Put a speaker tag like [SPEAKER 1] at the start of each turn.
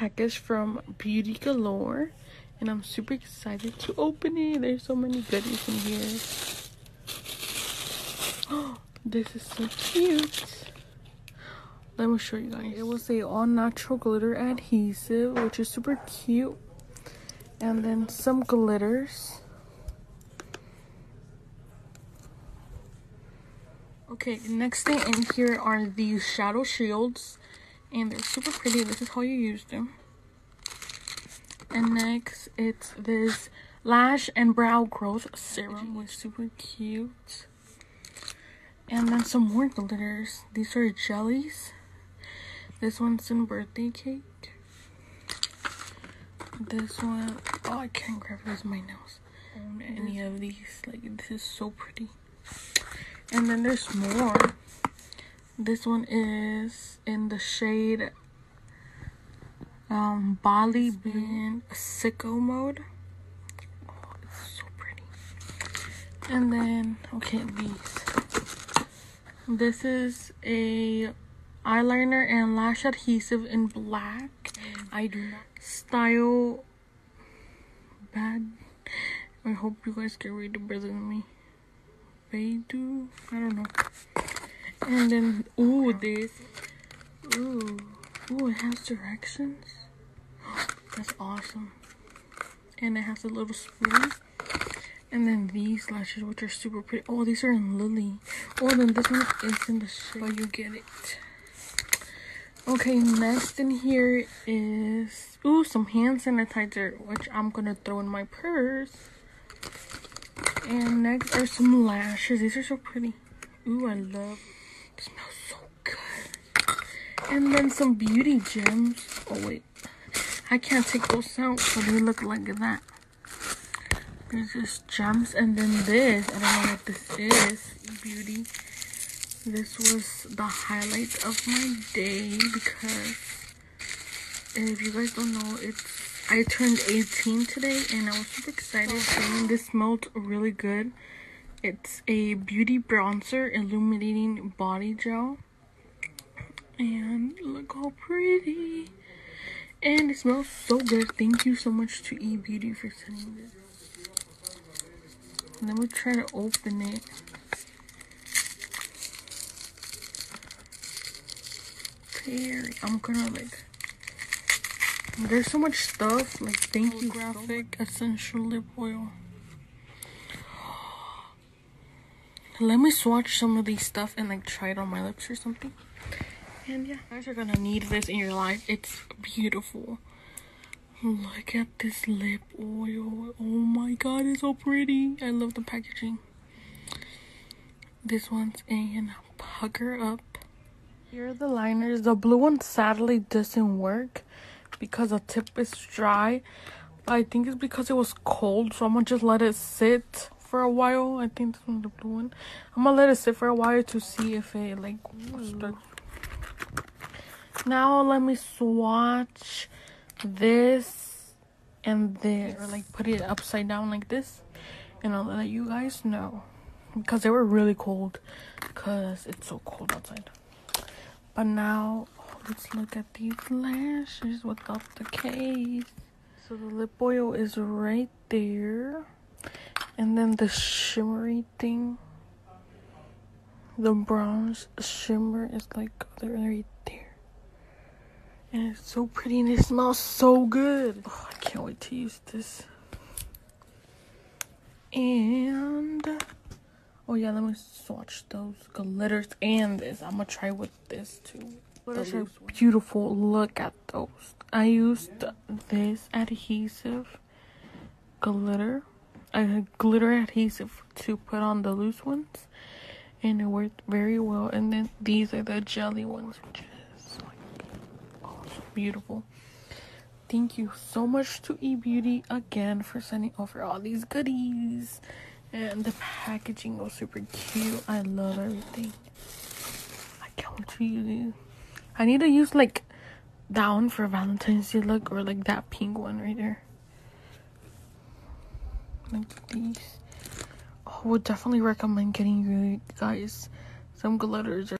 [SPEAKER 1] package from Beauty Galore. And I'm super excited to open it. There's so many goodies in here. Oh, this is so cute. Let me show you guys. It was a all natural glitter adhesive, which is super cute. And then some glitters. Okay, next thing in here are these shadow shields. And they're super pretty. This is how you use them. And next, it's this lash and brow growth serum, which is super cute. And then some more glitters. These are jellies. This one's in birthday cake. This one, oh, I can't grab it with my nails. Oh, Any of these, like this is so pretty. And then there's more. This one is in the shade um, Bali Bean Sicko Mode. Oh, it's so pretty. And then, okay, these. This is a eyeliner and lash adhesive in black. I do not style bad. I hope you guys can read it better than me. They do. I don't know. And then, oh, ooh, this. Ooh, ooh, it has directions. That's awesome. And it has a little spoon. And then these lashes, which are super pretty. Oh, these are in Lily. Oh, then this one is in the shade. But you get it. Okay, next in here is, ooh, some hand sanitizer, which I'm going to throw in my purse. And next are some lashes. These are so pretty. Ooh, I love. Smells so good. And then some beauty gems. Oh, wait. I can't take those out, so they look like that. There's just gems, and then this. I don't know what this is. Beauty. This was the highlight of my day because if you guys don't know, it's I turned 18 today, and I was super excited. This smelled really good. It's a beauty bronzer illuminating body gel. And look how pretty. And it smells so good. Thank you so much to E Beauty for sending this. Let me try to open it. Very, I'm gonna like. There's so much stuff. Like, thank you, oh, graphic essential lip oil. Let me swatch some of these stuff and like try it on my lips or something. And yeah, guys are gonna need this in your life. It's beautiful. Look at this lip oil. Oh my god, it's so pretty. I love the packaging. This one's in Pucker Up. Here are the liners. The blue one sadly doesn't work because the tip is dry. I think it's because it was cold, so I'm gonna just let it sit for a while. I think this one's the blue one. I'm gonna let it sit for a while to see if it like starts. Now let me swatch this and this. Or like put it upside down like this. And I'll let you guys know. Because they were really cold. Because it's so cold outside. But now let's look at these lashes. Without the case? So the lip oil is right there and then the shimmery thing the bronze shimmer is like right there and it's so pretty and it smells so good. Oh, I can't wait to use this. And oh yeah, let me swatch those glitters and this. I'm gonna try with this too. Glitters are beautiful. Look at those. I used this adhesive glitter, a glitter adhesive to put on the loose ones, and it worked very well. And then these are the jelly ones, which is beautiful. Thank you so much to eBeauty again for sending over all these goodies. And the packaging was super cute. I love everything. I can't wait to use. I need to use like that one for Valentine's Day look or like that pink one right there. Like these. Oh, would definitely recommend getting you guys some glitters